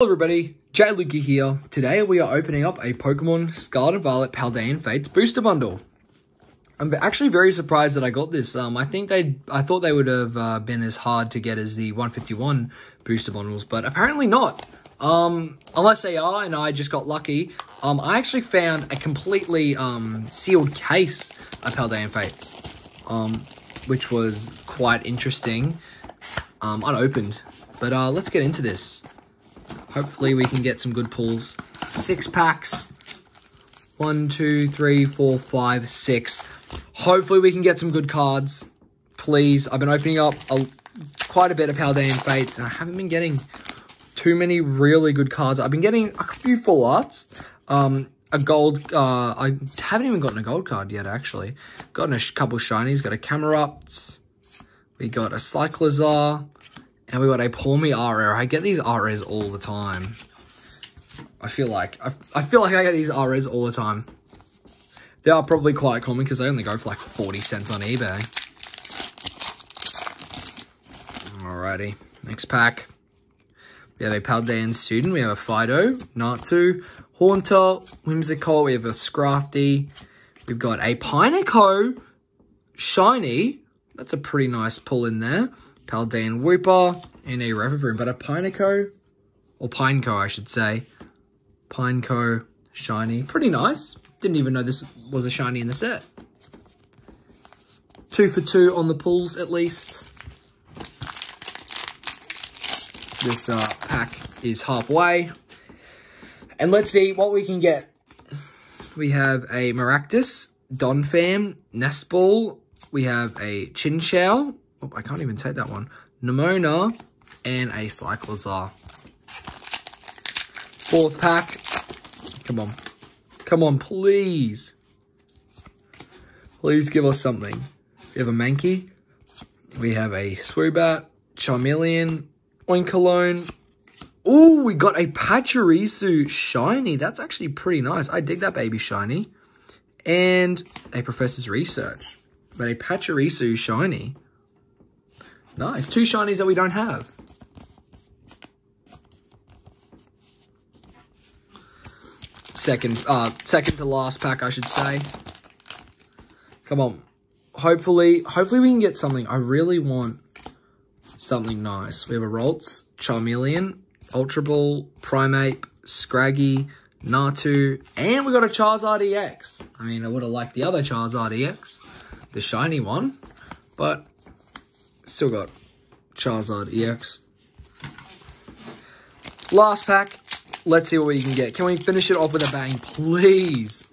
Hello everybody, Jay Lukey here. Today we are opening up a Pokemon Scarlet and Violet Paldean Fates booster bundle. I'm actually very surprised that I got this. Um, I think they, I thought they would have uh, been as hard to get as the 151 booster bundles, but apparently not. Um, unless they are, and I just got lucky. Um, I actually found a completely um, sealed case of Paldean Fates, um, which was quite interesting. Um, unopened, but uh, let's get into this. Hopefully we can get some good pulls. Six packs. One, two, three, four, five, six. Hopefully we can get some good cards. Please. I've been opening up a, quite a bit of Paldean Fates, and I haven't been getting too many really good cards. I've been getting a few full arts. Um, a gold, uh, I haven't even gotten a gold card yet, actually. Gotten a couple shinies, got a Camerupts. We got a Cyclizar. And we got a Pawmi RR. I get these RRs all the time. I feel like, I, I feel like I get these RRs all the time. They are probably quite common because they only go for like 40 cents on eBay. Alrighty, next pack. We have a Paldean Student, we have a Fidough, Natu, Haunter, Whimsicott, we have a Scrafty, we've got a Pineco, Shiny, that's a pretty nice pull in there. Paldean Wooper, and a Revavroom, but a Pineco, or Pineco, I should say. Pineco, shiny, pretty nice. Didn't even know this was a shiny in the set. Two for two on the pulls, at least. This uh, pack is halfway. And let's see what we can get. We have a Maractus, Donphan, Nestball. We have a Chinchou, Oh, I can't even take that one. Nemona and a Cyclizar. Fourth pack. Come on. Come on, please. Please give us something. We have a Mankey. We have a Swoobat, Charmeleon, Oinkologne. Oh, we got a Pachirisu Shiny. That's actually pretty nice. I dig that baby Shiny. And a Professor's Research. But a Pachirisu Shiny. Nice. Two shinies that we don't have. Second, uh, second to last pack, I should say. Come on. Hopefully, hopefully we can get something. I really want something nice. We have a Ralts, Charmeleon, Ultra Ball, Primeape, Scraggy, Natu, and we got a Charizard EX. I mean, I would have liked the other Charizard EX, the shiny one, but Still got Charizard EX. Last pack. Let's see what we can get. Can we finish it off with a bang, please?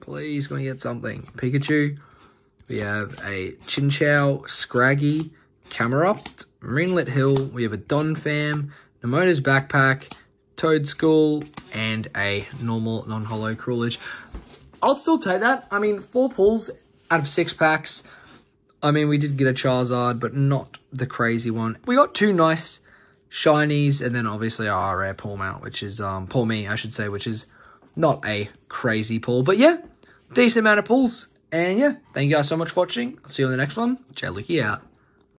Please, can we get something? Pikachu. We have a Chinchou, Scraggy, Camerupt, Ringlet Hill. We have a Donphan, Nemona's Backpack, Toad School, and a normal non-hollow Crawlage. I'll still take that. I mean, four pulls out of six packs. I mean, we did get a Charizard, but not the crazy one. We got two nice shinies, and then obviously our rare Pawmot, which is, um, Pawmi, I should say, which is not a crazy pull. But yeah, decent amount of pulls. And yeah, thank you guys so much for watching. I'll see you on the next one. Lukey out.